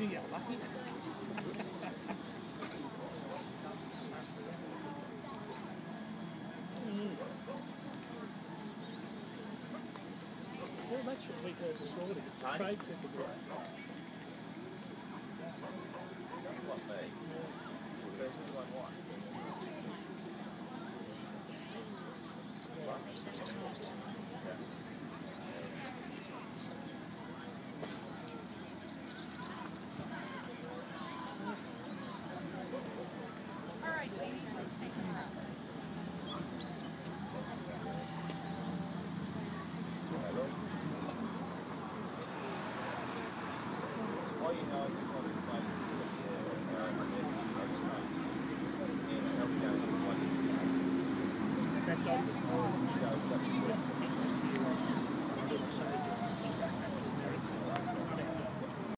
Do you? Well, that should be good this me last. What me? All what you